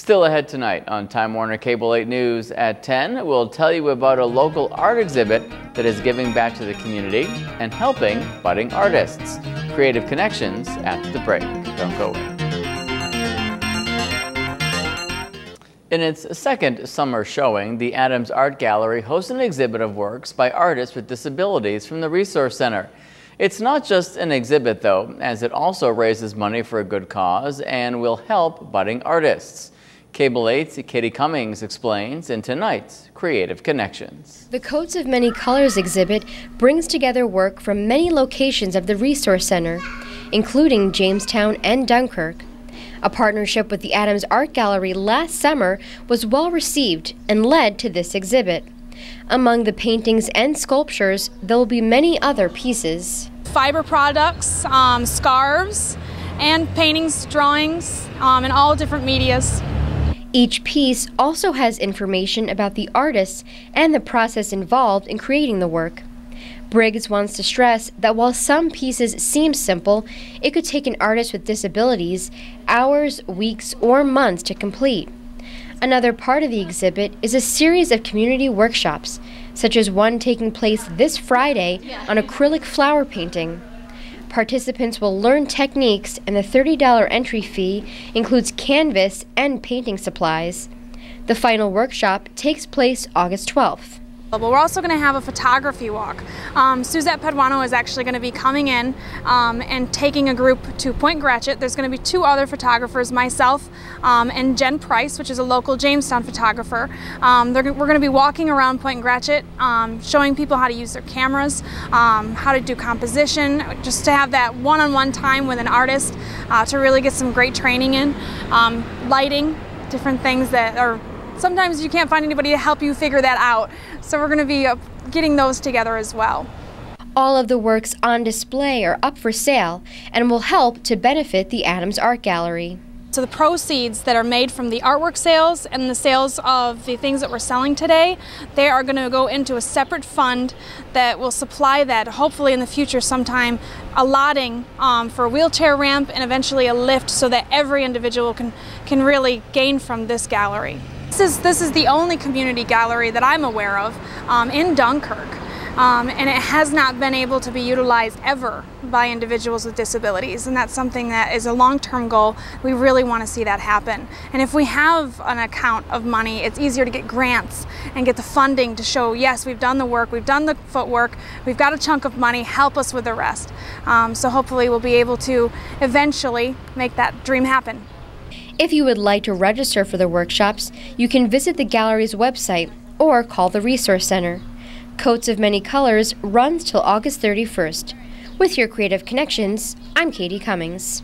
Still ahead tonight on Time Warner Cable 8 News at 10, we'll tell you about a local art exhibit that is giving back to the community and helping budding artists. Creative Connections after the break. Don't go away. In its second summer showing, the Adams Art Gallery hosts an exhibit of works by artists with disabilities from the Resource Center. It's not just an exhibit, though, as it also raises money for a good cause and will help budding artists. Cable 8's Katie Cummings explains in tonight's Creative Connections. The Coats of Many Colors exhibit brings together work from many locations of the Resource Center, including Jamestown and Dunkirk. A partnership with the Adams Art Gallery last summer was well received and led to this exhibit. Among the paintings and sculptures, there will be many other pieces. Fiber products, um, scarves, and paintings, drawings, um, in all different medias. Each piece also has information about the artist and the process involved in creating the work. Briggs wants to stress that while some pieces seem simple, it could take an artist with disabilities hours, weeks, or months to complete. Another part of the exhibit is a series of community workshops, such as one taking place this Friday on acrylic flower painting. Participants will learn techniques, and the $30 entry fee includes canvas and painting supplies. The final workshop takes place August 12th. But we're also going to have a photography walk. Um, Suzette Paduano is actually going to be coming in um, and taking a group to Point Gratiot. There's going to be two other photographers, myself um, and Jen Price, which is a local Jamestown photographer. Um, we're going to be walking around Point Gratiot, um, showing people how to use their cameras, um, how to do composition, just to have that one-on-one -on -one time with an artist uh, to really get some great training in. lighting, different things that are sometimes you can't find anybody to help you figure that out. So we're going to be uh, getting those together as well. All of the works on display are up for sale and will help to benefit the Adams Art Gallery. So the proceeds that are made from the artwork sales and the sales of the things that we're selling today, they are going to go into a separate fund that will supply that hopefully in the future sometime allotting um, for a wheelchair ramp and eventually a lift so that every individual can, can really gain from this gallery. This is, this is the only community gallery that I'm aware of um, in Dunkirk. Um, and it has not been able to be utilized ever by individuals with disabilities. And that's something that is a long-term goal. We really want to see that happen. And if we have an account of money, it's easier to get grants and get the funding to show, yes, we've done the work, we've done the footwork, we've got a chunk of money, help us with the rest. Um, so hopefully we'll be able to eventually make that dream happen. If you would like to register for the workshops, you can visit the gallery's website or call the Resource Center. Coats of Many Colors runs till August 31st. With your creative connections, I'm Katie Cummings.